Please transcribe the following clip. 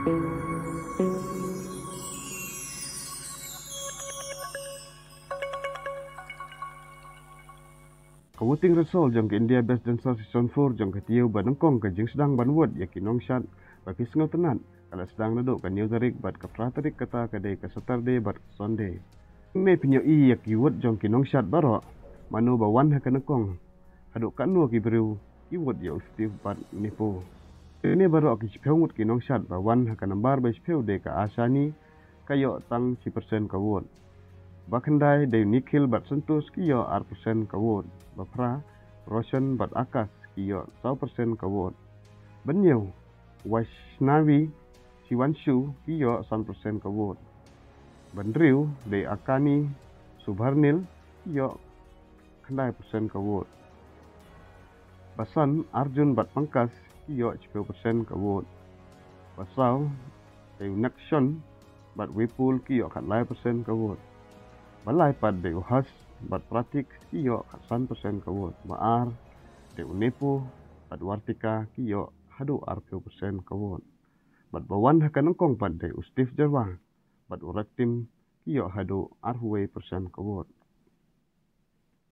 Kawuting Resol jong ke India Best Dancer Season 4 jong ke tiyo ba nangkong ke jing sedang ban word ya kinong syat ba kisngaw tenan kalau sedang naduk ke New Tarik bat ke Pratarik kata ke day ke Saturday bat ke Sunday. May pinyo i ya kiwot jong kinong syat baro manu ba wan ha ke nangkong haduk kan nuwa ki beriu kiwot ya ustif bat nipo. Ini baru ki chipeu ngut kinong syat ba wan ha ke nambar ba chipeu day ke asani kayo tang si persen kawot. Bakandai day nikil bat sentus kiyo ar persen kawot bapra roshan bat akas kiyo 100% kawot. Banyo Vaishnavi Siwanshu kiyo 100% kawot. Bandriu de Akani Subharnil kiyo kandai persen kawot. Basan Arjun bat pangkas kiyo 10% kawot. Basau de Nakshon bat Wipul kiyo kandai persen kawot. Balai pad de Uhas bat pratik kiyo san persen kawot maar de unepo bat wartika kiyo hadu arpio persen kawot bat bawan hakan kong pad de ustif jarwa bat uraktim kiyo hadu arhuwe persen kawot